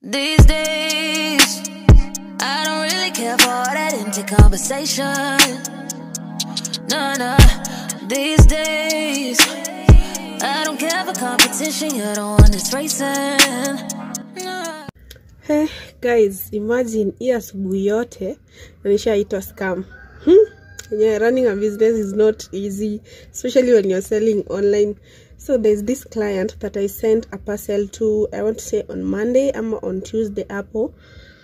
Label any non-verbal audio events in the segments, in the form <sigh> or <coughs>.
These days, I don't really care for all that empty conversation. No, no. These days, I don't care for competition. You're the one that's racing. Hey, guys, imagine hii asubuhi yote na nishaitwa scam. Hmm? Yeah, running a business is not easy, especially when you're selling online. So there's this client that I sent a parcel to, I want to say on Monday, I'm on Tuesday, Apple.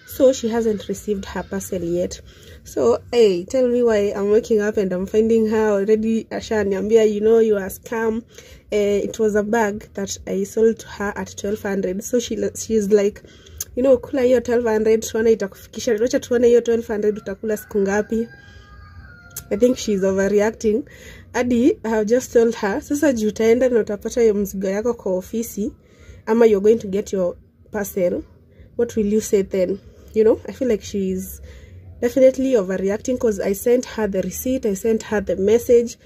So she hasn't received her parcel yet. So, hey, tell me why I'm waking up and I'm finding her already. Ashaniambia, you know, you are scam. Uh, it was a bag that I sold to her at 1200. So she she's like, you know, kula hiyo 1200 tuone itakufikisha. Wacha tuone hiyo 1200 utakula siku ngapi. I think she's overreacting. Hadi I have just told her, sasa juu utaenda na utapata hiyo mzigo yako kwa ofisi ama you're going to get your parcel, what will you say then? You know, I feel like she's definitely overreacting because I sent her the receipt, I sent her the message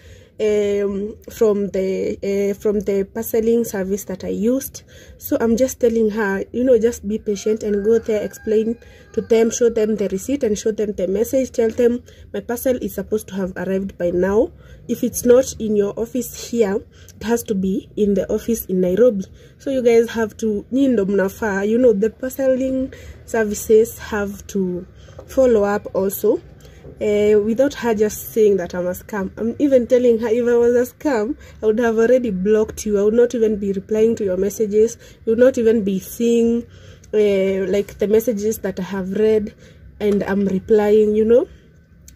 um, from the uh, from the parceling service that I used. So I'm just telling her, you know, just be patient and go there, explain to them, show them the receipt and show them the message. Tell them my parcel is supposed to have arrived by now. If it's not in your office here, it has to be in the office in Nairobi. So you guys have to, you know, the parceling services have to follow up also uh, without her just saying that I'm a scam. I'm even telling her if I was a scam, I would have already blocked you. I would not even be replying to your messages. You would not even be seeing uh, like the messages that I have read and I'm replying, you know.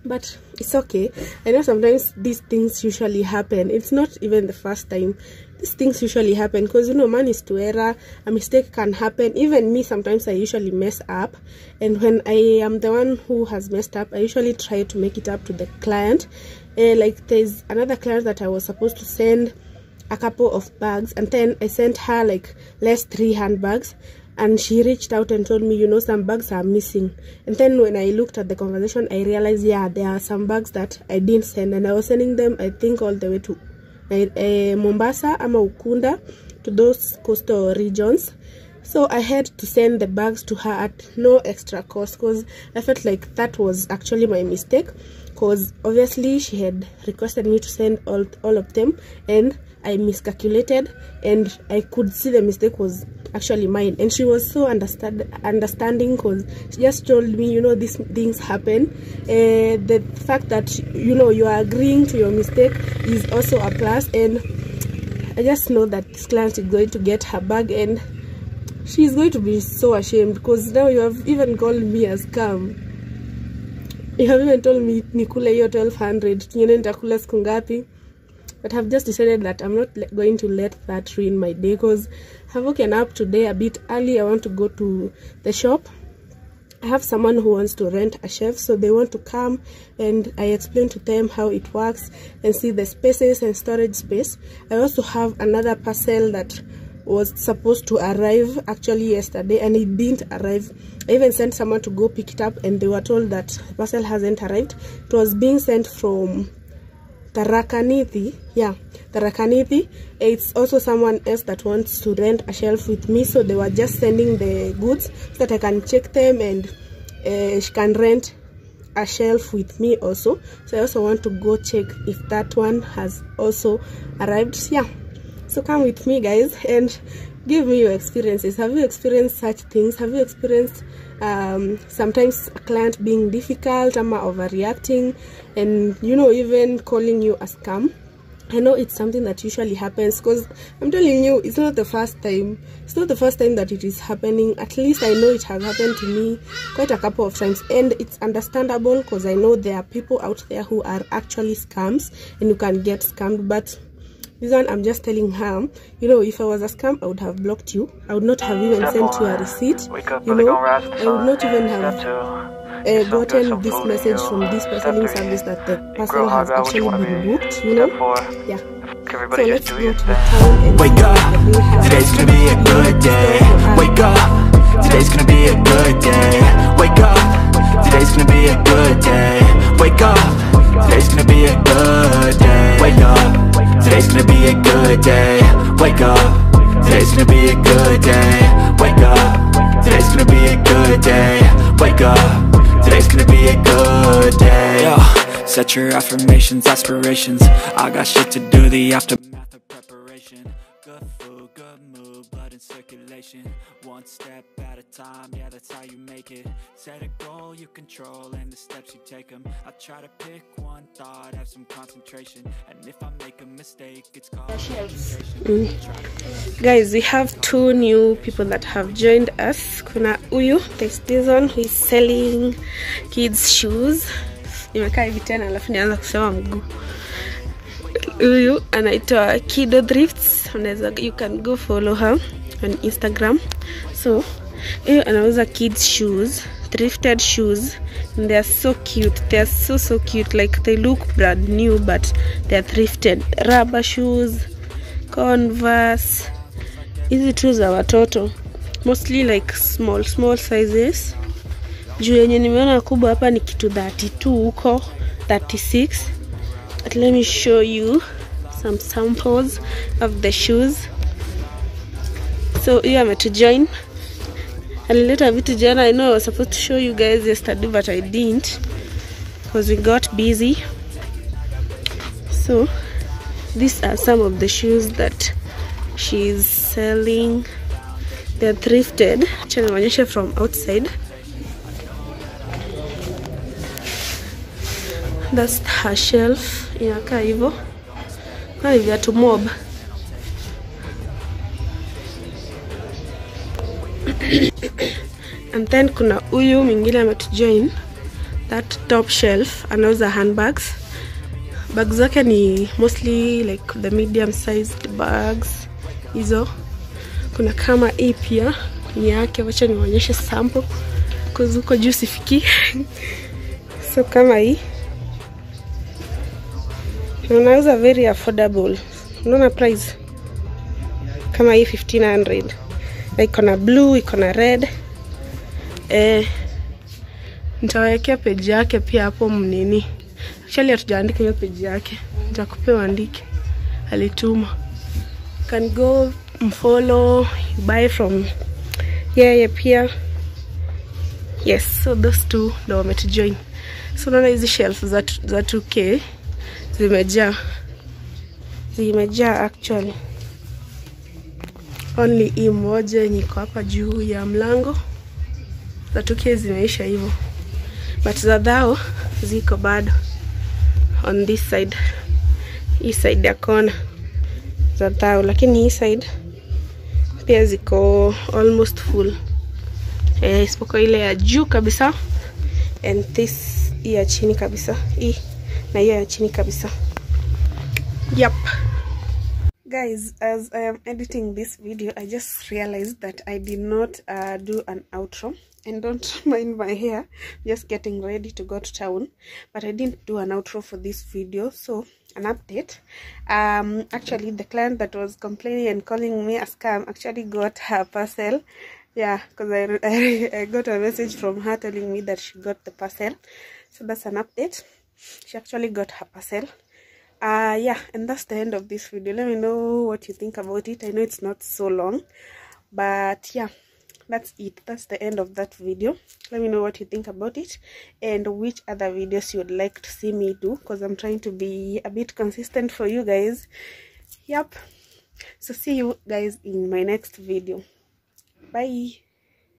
But it's okay. I know sometimes these things usually happen. It's not even the first time. These things usually happen because you know man is to error. A mistake can happen. Even me sometimes I usually mess up. And when I am the one who has messed up, I usually try to make it up to the client. Uh, like there's another client that I was supposed to send a couple of bags and then I sent her like less three handbags and she reached out and told me you know some bags are missing. And then when i looked at the conversation i realized yeah there are some bags that i didn't send. And i was sending them i think all the way to uh, mombasa ama ukunda to those coastal regions. So i had to send the bags to her at no extra cost because i felt like that was actually my mistake because obviously she had requested me to send all all of them and I miscalculated and I could see the mistake was actually mine. And she was so understand understanding because she just told me you know these things happen. Uh, the fact that you know you are agreeing to your mistake is also a plus. And I just know that this client is going to get her bag and she's going to be so ashamed because now you have even called me as scam you have even told me nikule hiyo 1200 tunyene nitakula siku ngapi but I've just decided that I'm not going to let that ruin my day because I've woken up today a bit early. I want to go to the shop. I have someone who wants to rent a shelf, so they want to come and I explain to them how it works and see the spaces and storage space. I also have another parcel that was supposed to arrive actually yesterday and it didn't arrive. I even sent someone to go pick it up and they were told that the parcel hasn't arrived. It was being sent from Tharakanithi, yeah, Tharakanithi. It's also someone else that wants to rent a shelf with me, so they were just sending the goods so that I can check them and uh, she can rent a shelf with me also. So I also want to go check if that one has also arrived. Yeah, so come with me, guys, and give me your experiences. Have you experienced such things? Have you experienced um, sometimes a client being difficult, ama overreacting, and you know, even calling you a scam? I know it's something that usually happens because I'm telling you, it's not the first time. It's not the first time that it is happening. At least I know it has happened to me quite a couple of times, and it's understandable because I know there are people out there who are actually scams and you can get scammed, but this one i'm just telling her you know if i was a scam i would have blocked you. I would not have even sent you a receipt you know. i would not even have uh, gotten this message from this parceling service that the person has actually been booked you know? yeah. So let's go to the town and Wake up, today's gonna be a good day. Wake up, today's gonna be a good day. Wake up, Today's gonna be a good day. Wake up. Today's gonna be a good day. Wake up. Today's gonna be a good day. Wake up. Today's gonna be a good day. Yo, Set your affirmations, aspirations. I got shit to do, the aftermath of preparation. Good food, good mood, blood in circulation. One step time, yeah, that's how you make it. Set a goal you control and the steps you take them. I try to pick one thought, have some concentration. And if I make a mistake, it's called mm. guys we have two new people that have joined us kuna uyu, there's this one who is selling kids shoes nimekaa hivi tena alafu anaitwa kido Drifts. you can go follow her on instagram so huyu anauza kids shoes thrifted shoes and they are so cute. They are so so cute. Like they look brand new but they are thrifted. Rubber shoes converse. Hizi tu za watoto. Mostly like small small sizes. Juu yenye nimeona kubwa hapa ni kitu 32 huko 36 but let me show you some samples of the shoes. So hiyo ametujoin alileta vitu jana i know i was supposed to show you guys yesterday but i didn't because we got busy. So these are some of the shoes that she is selling they're thrifted. Acha nionyeshe from outside. That's her shelf. Inakaa hivyo. Kwa ni viatu mob <coughs> and then kuna huyu mwingine ametujoin that top shelf anauza handbags. Bags zake ni mostly like the medium sized bags. Hizo. Kuna kama hii pia ni yake wacha niwaonyeshe sample cause huko juu sifiki. <laughs> So kama hii. Na unauza very affordable. Unaona price? Kama hii 1500 na iko na blue iko na red. Eh, nitawekea peji yake pia hapo mnini. Actually hatujaandika hiyo peji yake. Nitakupea uandike alituma. Can go mfollow buy from yeye pia. Yes so those two ndo wametujoin. So unaona hizi shelf za, za 2k zimejaa. Zimejaa actually only hii moja yenye iko hapa juu ya mlango. Za 2k zimeisha hivyo. But za dhao ziko bado. On this side. Hii side ya kona za dhao lakini hii side pia ziko almost full. Eh, isipokuwa ile ya juu kabisa. And this hii ya chini kabisa. Hii na hiyo ya chini kabisa. Yep guys as i am editing this video i just realized that i did not uh, do an outro. And don't <laughs> mind my hair just getting ready to go to town. But i didn't do an outro for this video. So an update. Um actually the client that was complaining and calling me a scam actually got her parcel. Yeah because I, I <laughs> i got a message from her telling me that she got the parcel. So that's an update. She actually got her parcel uh yeah and that's the end of this video. Let me know what you think about it. I know it's not so long but yeah that's it. That's the end of that video. Let me know what you think about it and which other videos you would like to see me do because i'm trying to be a bit consistent for you guys. Yep so see you guys in my next video. Bye